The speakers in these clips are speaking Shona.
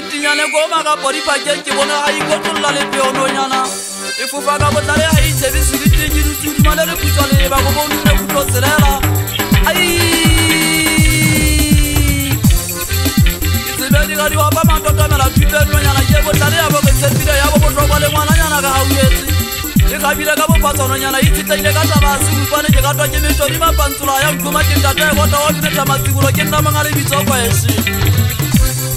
ditinyane ko maka podipake ke bone a ikotolola le peononyana e fofa ka botlale a itsebise ditingi ditudumale le putsa le bako bounile kutlo tselela ai ketsebedigadi wa fa mantokamela thupenonyana ke botlale ya bokesepile ya bobotlokwa le ngwananyana ka gauetse e gabile ka bofatshwanonyana itsitlaile ka taba sebupane ke gatwa ke metodi mapantsola ya nkoma ke ntata e gotawa binetamasikolo ke nna mongalebitsokwese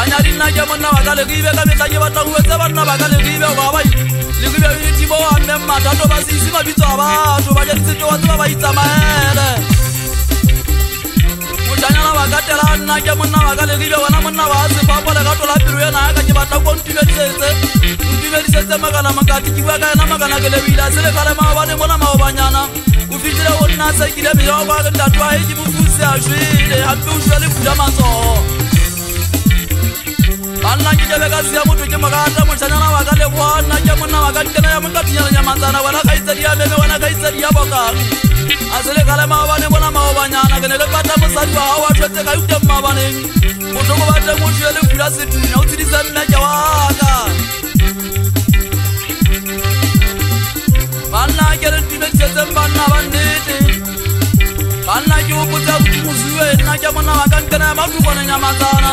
anya lena ke monna wa ka lekoibe ka metla ke batlaguetse banna ba ka lekoibe ba ba lekoibe oetibo ame mathato ba seise mabitso a batho ba jadisetse wa tseba ba itsamaele mojanyana wa ka tela nna ke monna wa ka lekoibe wona monna wa sefapole ka tola pelo yena a ka ke batlako ntumedisetse ntumedisetse makana makati ke bua ka yena makana ke lebile se lekale maobane mona maobanyana o fitlile o nna sekile meyoko a ke ntato a e ke mofusi a swile gampe o swile le fuja matsogo banna ke jele ka sia motho ke mogata mošhanyana wa ka leboa nna ke monna wa ka ntena ya mokatinyananyamatsana wena kgaitsadi ya meme wena kgaitsadi ya bokang a se le kgale maobane bona maobanyana ke ne le pata mosadi wa gao a tshwetse ka yute mmaobaneng botlhoko ba teng mothuye le fula setunya o tsedise mmeke waka banna ke re timetsetseng banna ba nnete banna ke opotsa mosuwe nna ke monna wa ka ntena ya mathukonengyamatsana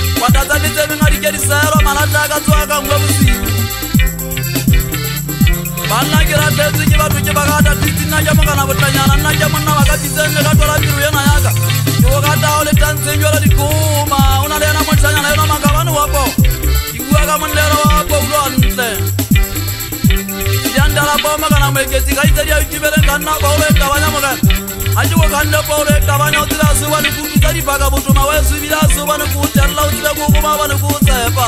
kwatatsamitsemingadikedisaero malata akatswakangwa musiku banna ke rapetse ke batho ke bakata titsi nna ja mokana botanyana nna ja monna wa ka bitseng le katola biru yena yaka ke o katao le tantsheng jela dikoma o na le yena motlhanyana yona makabane wa po dibua ka monlelo wa po ulo wa ntle diandala poma kana moeketsi ga itsadi a itibeleng ka nna paolo e tabanya mokana ga ke o kanne paolo e tabanya o tsela a sebwa dikutu tsa dipaka botoma wa e sebile a sebwa mogo ba ba le go tsepa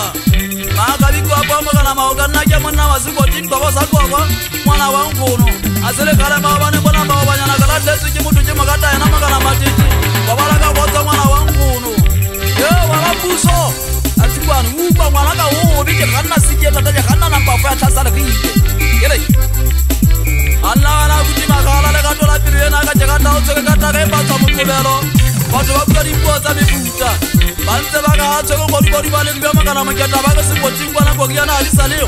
ma ka bi kwa kwa kana ma o ka nna ke monna wa sikwa tin ba ba sa kwa kwa mwana wa ngono a se le kala ma ba ne bona ba ba nyana ka la tletse ke motho ke mogata yana ma kana matiti ba ba la ka botsa mwana wa ngono yo wa ba puso a sikwa ni u kwa mwana ka ho o bi ke ganna sikye ta ja ganna na ba fa tsa sa le ke yele Allah wala kutima khala le ka tola pirena ka jaga tawo tsere ka tawo ba tsamo tsebelo batho ba bula dipuo tsa mefuta ba ntse ba ka tshwego kgodukodu ba lengbe mokana moketa ba ke sekoting kwa nako ke yana a di sa lego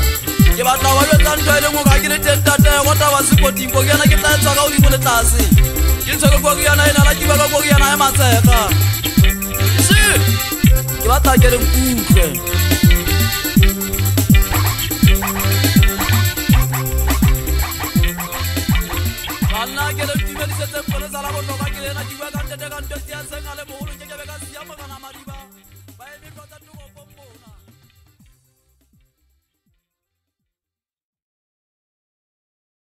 ke batla ba jwetsa ntho e lengwe ka ke le teng tatego taba sekoting ko ke yana ke tla e tshwaka godimo le tlase ke tshweke e ko ke yana e nala kibeka ko ke yana e matsega se ke batla ke le nkutlwe banna ke le ntumedisetseng pole tsala botloka ke le ena Iwa gante de gante tia senga le mura